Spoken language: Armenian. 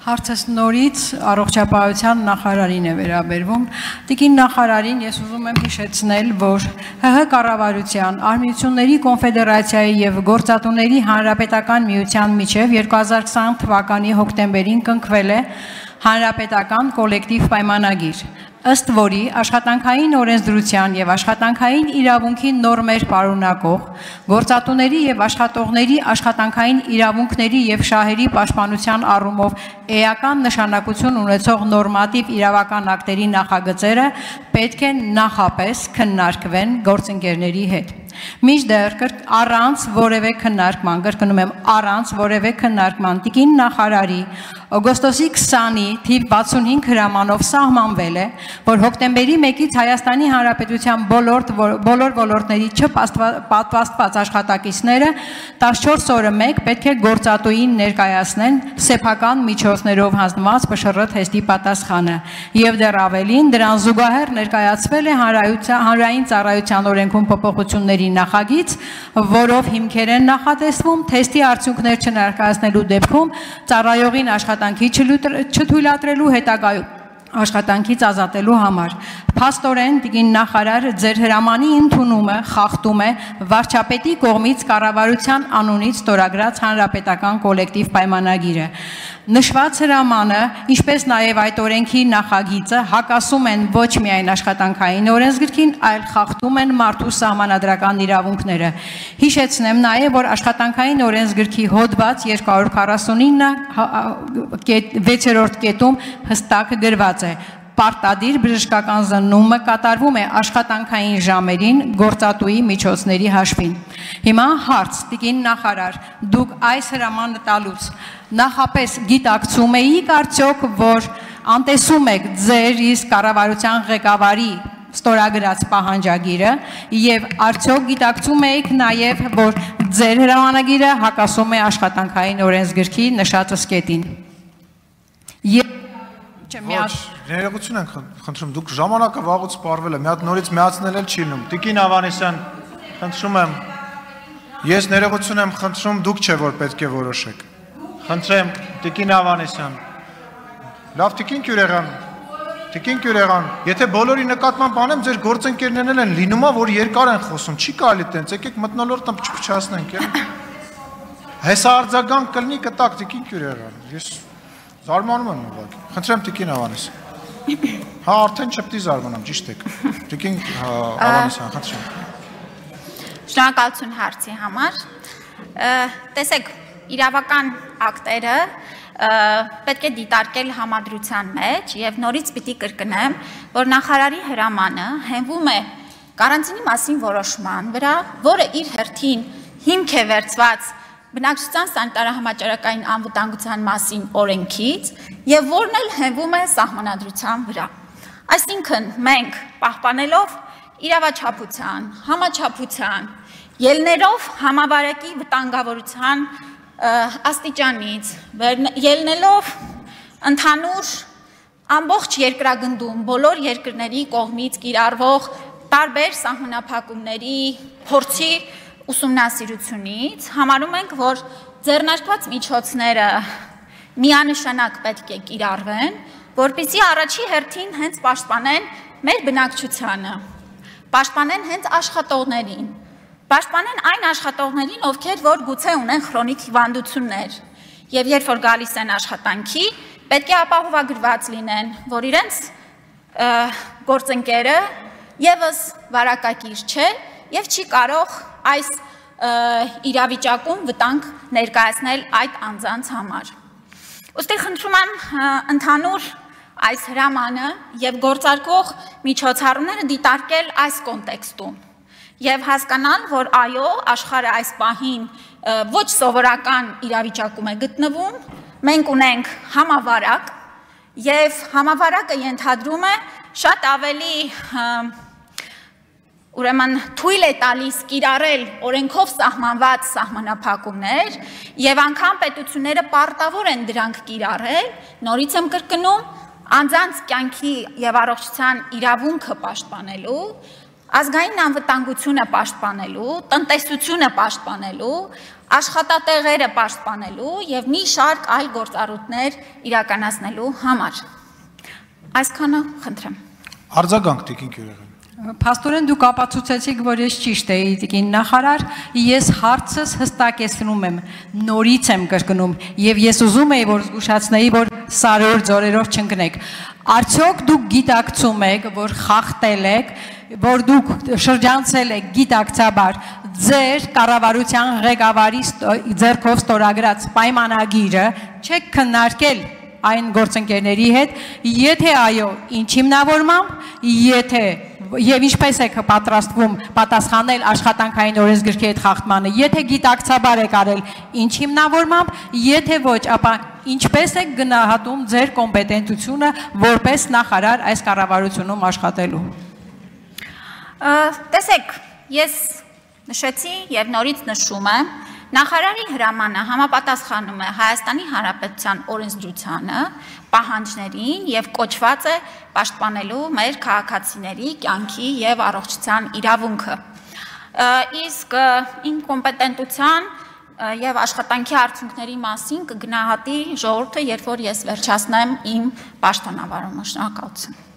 Հարցս նորից առողջապահության նախարարին է վերաբերվում։ Տիկին նախարարին ես ուզում եմ հիշեցնել, որ ՀՀ կառավարության, Արմիությունների կոնֆեդերացիայի եւ Գործատուների հանրապետական միության միջև 2020 թվականի հոկտեմբերին կնքվել է հանրապետական կոլեկտիվ պայմանագիր ըստ որի աշխատանքային օրենսդրության եւ աշխատանքային իրավունքի նորմեր պարունակող գործատուների եւ աշխատողների աշխատանքային իրավունքների եւ շահերի պաշտպանության առումով էական նշանակություն ունեցող նորմատիվ իրավական ակտերի նախագծերը պետք է նախապես քննարկվեն գործընկերների հետ Միջդեռ առանց որևէ քննարկման, կրկնում եմ, առանց որևէ քննարկման տիկին նախարարի օգոստոսի 20-ի թիվ 65 հրամանով սահմանվել է, որ հոկտեմբերի 1-ից Հայաստանի Հանրապետության բոլոր բոլոր ոլորտների չպատվաստված աշխատակիցները 14 օրը մեկ պետք է գործատուին ներկայացնեն սեփական միջոցներով հանձնված ՊՇՌ թեստի պատասխանը եւ դեռ ավելին դրան զուգահեռ ներկայացվել է հանրային ծառայության օրենքում փոփոխությունների նախագիծ, որով հիմքեր են նախատեսվում թեստի արդյունքներ չներկայացնելու դեպքում ծառայողին աշխատանքի չթույլատրելու հետագայում աշխատանքից ազատելու համար։ Փաստորեն Տիգին նախարար ձեր հրամանի ընդունումը խախտում է վարչապետի կողմից կառավարության անունից ստորագրած հանրապետական կոլեկտիվ պայմանագիրը։ Նշված հրամանը, ինչպես նաև այդ օրենքի նախագիծը հակասում են ոչ միայն աշխատանքային օրենսգրքին, այլ խախտում են մարդու սահմանադրական իրավունքները։ Հիշեցնեմ նաև, որ աշխատանքային օրենսգրքի հոդված 249 6-րդ կետում հստակ գրված է. Պարտադիր բժշկական զննումը կատարվում է աշխատանքային ժամերին գործատուի միջոցների հաշվին։ Հիմա հարց, տիկին նախարար, դուք այս հրամանը տալուց նախապես գիտակցում էիք արդյոք, որ անտեսում եք ձեր իսկ կառավարության ղեկավարի ստորագրած պահանջագիրը եւ արդյոք գիտակցում եք նաեւ որ ձեր հրամանագիրը հակասում է աշխատանքային օրենսգրքի նշած սկետին։ Եվ Չէ, մի հատ ներողություն ենք խնդրում, դուք ժամանակը վաղուց սպառվել է, մի հատ նորից միացնել էլ չի լինում։ Տիկին Ավանեսյան, խնդրում եմ։ Ես ներողություն եմ խնդրում, դուք չէ որ պետք է որոշեք։ Խնդրեմ, Տիկին Ավանեսյան։ Լավ, Տիկին Կյուրեղան։ Տիկին Կյուրեղան, եթե բոլորի նկատմամբ անեմ, ձեր գործընկերներն էլ են լինում, որ երկար են խոսում, չի կարելի տենց, եկեք մտնոլորտը փչփչացնենք, էլի։ Հեսա արձագանք կլինի կտակ Տիկին Կյուրեղան։ Ես Զարմանում եմ ուղղակի։ Խնդրեմ Տիկին Ավանես։ Հա, արդեն չպետք է զարմանամ, ճիշտ եք։ Տիկին Ավանեսյան, խնդրեմ։ Շնորհակալություն հարցի համար։ Տեսեք, իրավական ակտերը պետք է դիտարկել համադրության մեջ եւ նորից պիտի կրկնեմ, որ նախարարի հրամանը հենվում է կարանտինի մասին որոշման վրա, որը իր հերթին հիմք է վերծված բնակչության սանիտարահամաճարակային անվտանգության մասին օրենքից եւ որն էլ հենվում է սահմանադրության վրա։ Այսինքն մենք պահպանելով իրավաչափության, համաչափության, ելներով համավարակի վտանգավորության աստիճանից, ելնելով ընդհանուր ամբողջ երկրագնդում բոլոր երկրների կողմից կիրառվող տարբեր սահմանափակումների փորձի ուսումնասիրությունից համարում ենք, որ ձեռնարկված միջոցները միանշանակ պետք է կիրառվեն, որպիսի առաջի հերթին հենց պաշտպանեն մեր բնակչությանը, պաշտպանեն հենց աշխատողներին, պաշտպանեն այն աշխատողներին, ովքեր որ գուցե ունեն քրոնիկ հիվանդություններ, եւ երբ որ գալիս են աշխատանքի, պետք է ապահովագրված լինեն, որ իրենց գործընկերը եւս վարակակիր չէ եւ չի կարող այս իրավիճակում վտանգ ներկայացնել այդ անձանց համար։ Ոստի խնդրում եմ ընդհանուր այս հրամանը եւ գործարկող միջոցառումները դիտարկել այս կոնտեքստում եւ հասկանալ, որ այո, աշխարհը այս պահին ոչ սովորական իրավիճակում է գտնվում, մենք ունենք համավարակ եւ համավարակը ենթադրում է շատ ավելի ուրեմն թույլ է տալիս կիրառել օրենքով սահմանված սահմանափակումներ եւ անգամ պետությունները պարտավոր են դրանք կիրառել, նորից եմ կրկնում, անձանց կյանքի եւ առողջության իրավունքը պաշտպանելու, ազգային անվտանգությունը պաշտպանելու, տնտեսությունը պաշտպանելու, աշխատատեղերը պաշտպանելու եւ մի շարք այլ գործառույթներ իրականացնելու համար։ Այսքանը խնդրեմ։ Արձագանք Տիկին Գյուրեղյան։ Փաստորեն դուք ապացուցեցիք, որ ես ճիշտ էի, Տիկին նախարար, ես հարցս հստակեցնում եմ, նորից եմ կրկնում, եւ ես ուզում եի, որ զգուշացնեի, որ սարոր ձորերով չընկնեք։ Արդյոք դուք գիտակցում եք, որ խախտել եք, որ դուք շրջանցել եք գիտակցաբար ձեր կառավարության ղեկավարի ձեռքով ստորագրած պայմանագիրը, չեք քննարկել այն գործընկերների հետ, եթե այո, ինչ հիմնավորմամբ, եթե եւ ինչպես եք պատրաստվում պատասխանել աշխատանքային օրենսգրքի հետ խախտմանը, եթե գիտակցաբար եք արել ինչ հիմնավորմամբ, եթե ոչ, ապա ինչպես եք գնահատում ձեր կոմպետենտությունը որպես նախարար այս կառավարությունում աշխատելու։ Տեսեք, ես նշեցի եւ նորից նշում եմ, Նախարարի հրամանը համապատասխանում է Հայաստանի Հանրապետության օրենսդրությանը, պահանջներին եւ կոչված է պաշտպանելու մեր քաղաքացիների կյանքի եւ առողջության իրավունքը։ Իսկ իմ կոմպետենտության եւ աշխատանքի արդյունքների մասին կգնահատի ժողովուրդը, երբ որ ես վերջացնեմ իմ պաշտոնավարումը։ Շնորհակալություն։